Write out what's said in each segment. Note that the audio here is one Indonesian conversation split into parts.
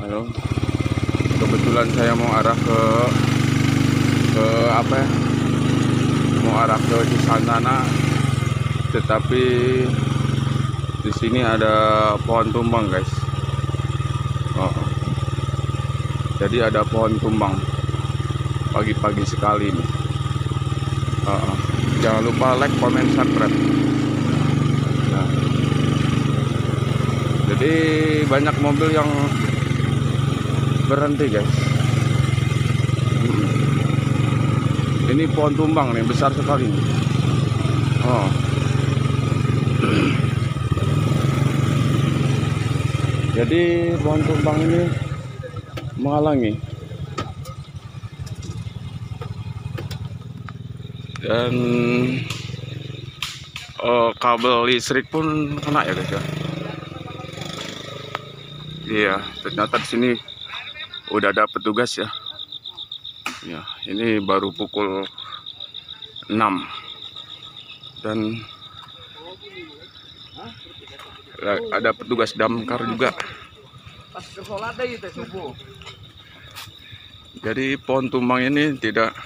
Halo. Kebetulan saya mau arah ke ke apa ya? Mau arah ke Cisantana. Tetapi di sini ada pohon tumbang, guys. Oh. Jadi ada pohon tumbang pagi-pagi sekali ini. Oh. Jangan lupa like, comment, subscribe. Nah. Jadi banyak mobil yang berhenti guys. Ini pohon tumbang nih besar sekali. Oh. Jadi pohon tumbang ini menghalangi dan oh, kabel listrik pun kena ya guys ya. Iya, ternyata di sini udah ada petugas ya. Ya, ini baru pukul 6. Dan ada petugas damkar juga. Jadi pohon tumbang ini tidak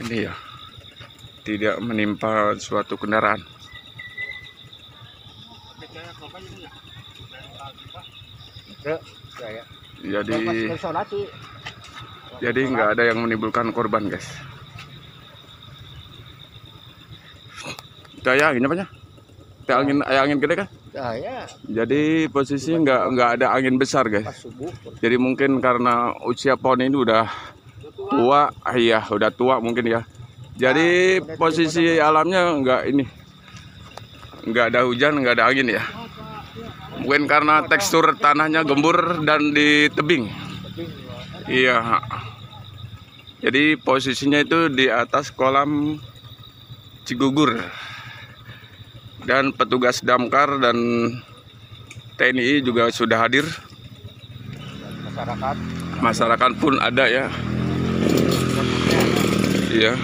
ini ya. Tidak menimpa suatu kendaraan. Jadi jadi nggak ada yang menimbulkan korban guys. Kayak angin apanya? Kayak angin angin gede kan? Jadi posisi nggak nggak ada angin besar guys. Jadi mungkin karena usia pohon ini udah tua, ah, iya udah tua mungkin ya. Jadi posisi alamnya nggak ini, nggak ada hujan, nggak ada angin ya. Mungkin karena tekstur tanahnya gembur dan di tebing. Iya. Jadi posisinya itu di atas kolam Cigugur. Dan petugas damkar dan TNI juga sudah hadir. masyarakat Masyarakat pun ada ya. Iya.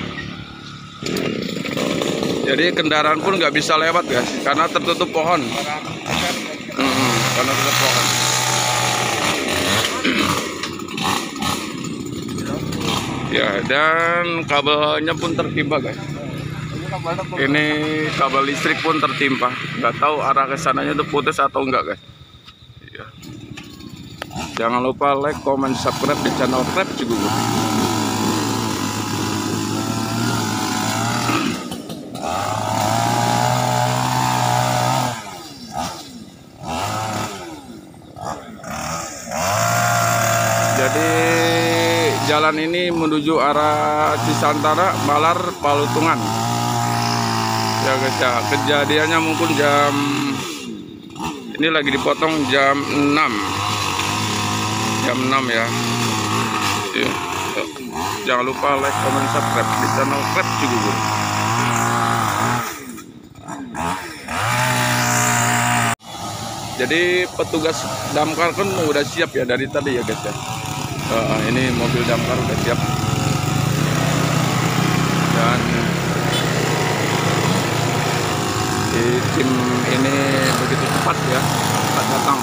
Jadi kendaraan pun nggak bisa lewat guys, karena tertutup pohon. Karena ya dan kabelnya pun tertimpa guys. Ini kabel listrik pun tertimpa. Nggak tahu arah ke sananya itu putus atau enggak guys. Iya. Jangan lupa like, comment, subscribe di channel Crab Cigugur. Jadi jalan ini menuju arah Cisantara, Balar, Palutungan. Ya guys ya, kejadiannya mungkin jam ini lagi dipotong jam 6 jam 6 ya. Iya. jangan lupa like, comment, subscribe. Di channel Crab Cigugur. Jadi petugas damkar kan udah siap ya dari tadi ya guys ya Eh, ini mobil damkar udah siap. Dan di tim ini begitu cepat ya cepat datang.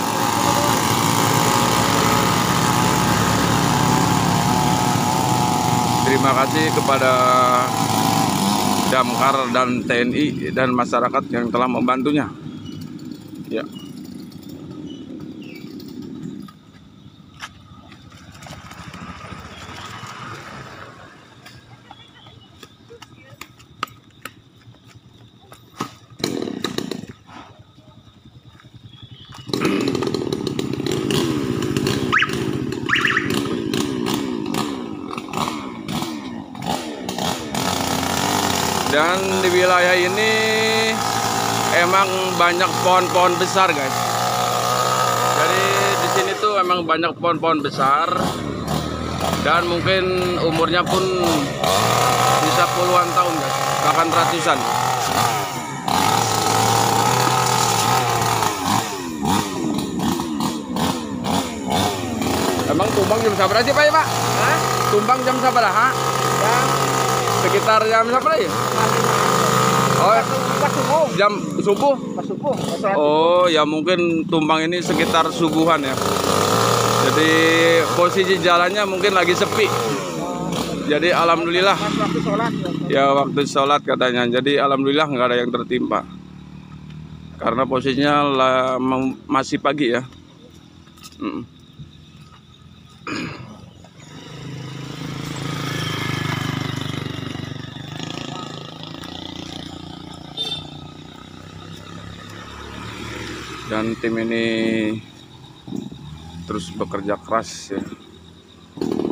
Terima kasih kepada damkar dan TNI dan masyarakat yang telah membantunya. Ya dan di wilayah ini emang banyak pohon-pohon besar guys jadi di sini tuh emang banyak pohon-pohon besar dan mungkin umurnya pun bisa puluhan tahun guys bahkan ratusan emang tumbang jam berapa sih pak ya pak? Hah? tumbang jam berapa? Jam sekitar jam berapa ya? Oh, pas subuh jam subuh. pas subuh Oh, ya mungkin tumbang ini sekitar subuhan ya. Jadi posisi jalannya mungkin lagi sepi. Jadi alhamdulillah waktu sholat. ya waktu sholat katanya. Jadi alhamdulillah nggak ada yang tertimpa. Karena posisinya la- mem- masih pagi ya. Mm. Dan tim ini terus bekerja keras ya.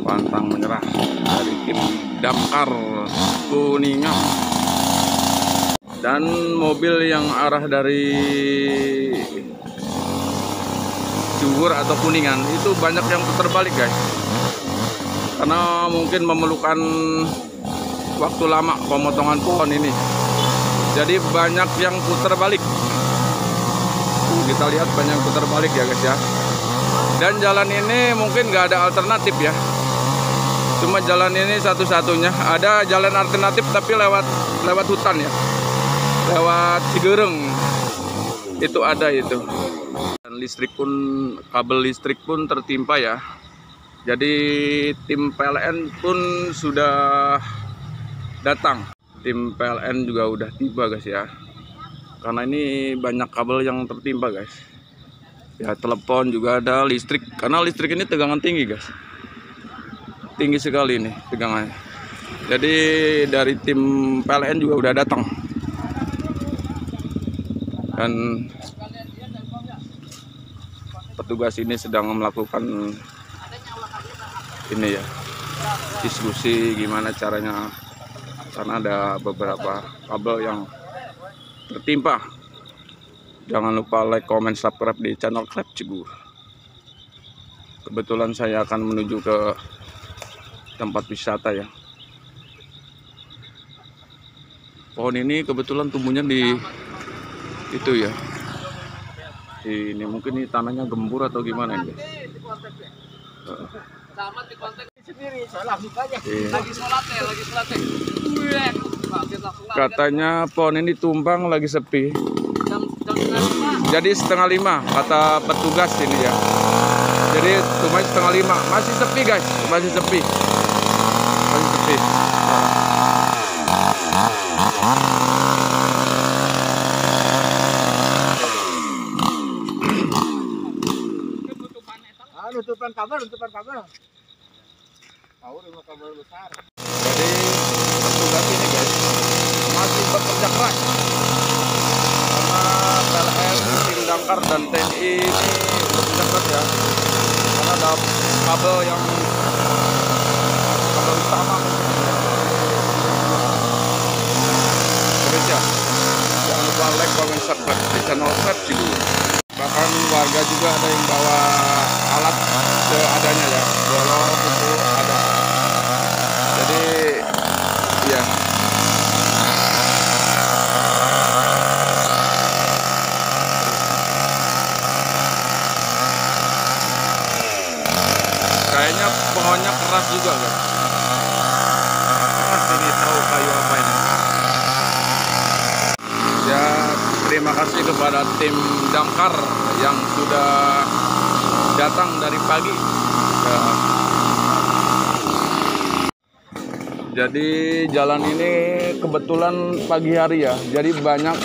Pantang menyerah dari tim Damkar Kuningan. Dan mobil yang arah dari Cuwur atau Kuningan itu banyak yang putar balik guys. Karena mungkin memerlukan waktu lama pemotongan pohon ini. Jadi banyak yang putar balik kita lihat banyak putar balik ya guys ya. Dan jalan ini mungkin nggak ada alternatif ya. Cuma jalan ini satu-satunya. Ada jalan alternatif tapi lewat lewat hutan ya. Lewat Cigereng. Itu ada itu. Dan listrik pun kabel listrik pun tertimpa ya. Jadi tim PLN pun sudah datang. Tim PLN juga udah tiba guys ya karena ini banyak kabel yang tertimpa guys. Ya telepon juga ada listrik. Karena listrik ini tegangan tinggi guys. Tinggi sekali ini tegangannya. Jadi dari tim PLN juga udah datang. Dan petugas ini sedang melakukan ini ya diskusi gimana caranya. Karena ada beberapa kabel yang tertimpa Jangan lupa like, comment, subscribe di channel Klep Cigur. Kebetulan saya akan menuju ke tempat wisata ya. Pohon ini kebetulan tumbuhnya di itu ya. Ini mungkin ini tanahnya gembur atau gimana ini. Heeh. Sendiri, saya langsung aja. Lagi sholat ya, lagi sholat ya. Katanya pohon ini tumbang lagi sepi. Jadi setengah lima kata petugas ini ya. Jadi tumbang setengah lima masih sepi guys, masih sepi, masih sepi. Ah, nutupan kabel, nutupan kabel. Tahu rumah kabel besar. Jadi petugas ini guys masih bekerja keras. Karena PLN, tim damkar dan TNI ini bekerja keras ya. Karena ada kabel yang kabel utama. Terus ya jangan lupa like, comment, subscribe di channel Fred dulu bahkan warga juga ada yang bawa alat seadanya ya golok itu ada jadi ya kayaknya pohonnya keras juga kan keras ini tahu kayu apa ini ya terima kasih kepada tim damkar yang sudah datang dari pagi Ya. Jadi jalan ini kebetulan pagi hari ya. Jadi banyak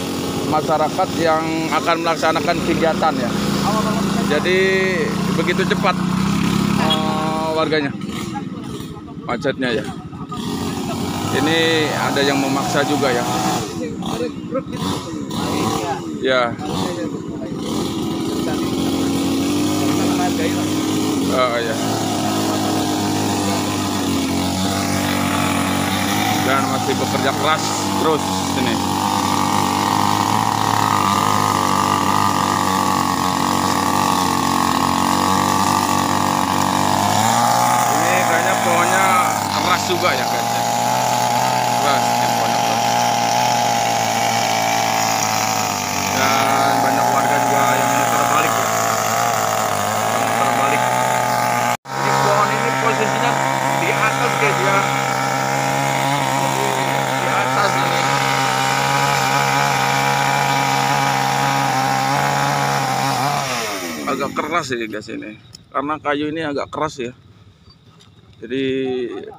masyarakat yang akan melaksanakan kegiatan ya. Jadi begitu cepat eh, warganya macetnya ya. Ini ada yang memaksa juga ya. Ya, oh, ya. Dan masih bekerja keras terus ini. Ini kayaknya pohonnya keras juga ya guys. ya. Keras, ini pohonnya keras. Dan banyak warga juga yang muter balik ya. Yang muter balik. Jadi pohon ini posisinya di atas guys ya. Jadi di atas ini. Agak keras ini guys ini. karena kayu ini agak keras ya. Jadi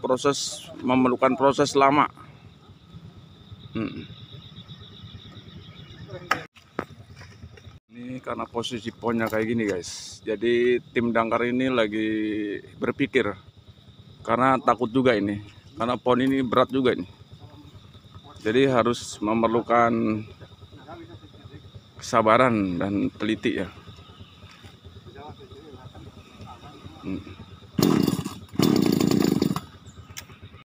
proses memerlukan proses lama. Hmm. Ini karena posisi pohonnya kayak gini guys. Jadi tim dangkar ini lagi berpikir karena takut juga ini. Karena pohon ini berat juga ini. Jadi harus memerlukan kesabaran dan teliti ya. mm